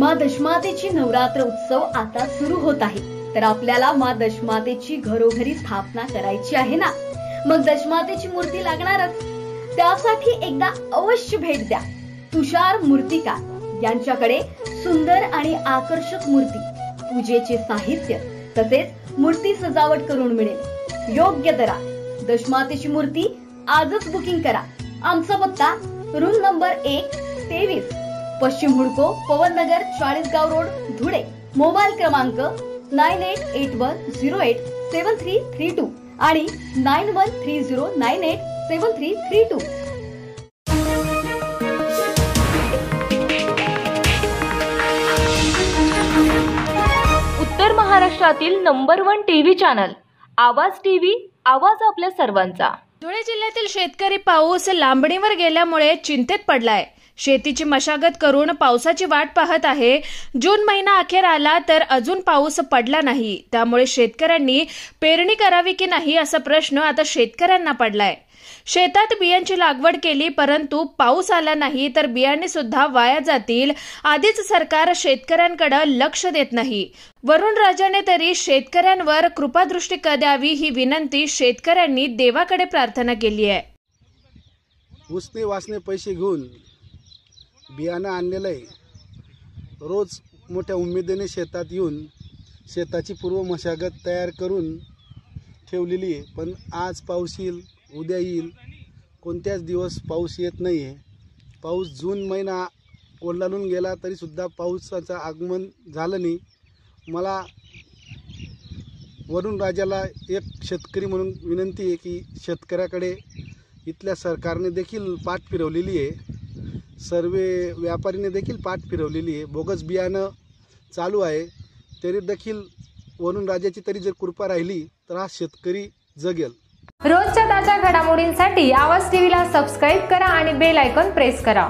मा दशमातेची नवरात्र उत्सव आता सुरू होत आहे. तर आपल्याला मा दशमातेची घरोघरी स्थापना करायची आहे ना? मग दशमातेची मूर्ती लागणारच. त्यासाठी एकदा अवश्य भेट द्या. तुषार मूर्तिकार यांच्याकडे सुंदर आणि आकर्षक मूर्ती पूजेचे साहित्य तसेच मूर्ती सजावट करून मिळेल. योग्य दरात दशमातेची मूर्ती आजच बुकिंग करा. आमचा पत्ता रूम नंबर एक तेवीस पश्चिम हुडको पवननगर चाळीसगाव रोड धुळे. मोबाईल क्रमांक nine eight eight one zero eight seven three three two आणि nine one three zero nine eight seven three three two. उत्तर महाराष्ट्रातील number one TV channel Awaaz TV Awaaz आपल्या सर्वांचा. धुळे जिल्ह्यातील शेतकरी पाऊस लांबणीवर गेल्यामुळे चिंतेत पडलाय. शेतीची मशागत करून पावसाची वाट पाहत आहे. जून महिना अखेर आला तर अजून पाऊस पडला नाही. त्यामुळे शेतकऱ्यांनी पेरणी करावी की नाही असा प्रश्न आता शेतकऱ्यांना पडलाय. शेतात बियांची लागवड केली परंतु पाऊस आला नाही तर बियाणे सुद्धा वाया जातील. आधीच सरकार शेतकऱ्यांकडे लक्ष देत नाही. वरुण राजाने तरी शेतकऱ्यांवर कृपादृष्टी क द्यावी ही विनंती शेतकऱ्यांनी देवाकडे प्रार्थना केली आहे. उसने वासने पैसे घेऊन बियाणं आणलेलं आहे. रोज मोठ्या उमेदीने शेतात येऊन शेताची पूर्व मशागत तयार करून ठेवलेली आहे. पण आज पाऊस येईल उद्या येईल. कोणत्याच दिवस पाऊस येत नाही आहे पाऊस जून महिना ओलांडून गेला तरीसुद्धा पावसाचं आगमन झालं नाही. मला वरुण राजाला एक शेतकरी म्हणून विनंती आहे की शेतकऱ्याकडे इथल्या सरकारने देखील पाठ फिरवलेली आहे. सर्व व्यापारीने देखील पाठ फिरवलेली आहे. बोगस बियाणं चालू आहे. तरी देखील वरून राजाची तरी जर कृपा राहिली तर हा शेतकरी जगेल. रोजच्या ताज्या घडामोडींसाठी आवाज टीव्हीला सबस्क्राईब करा आणि बेल आयकॉन प्रेस करा.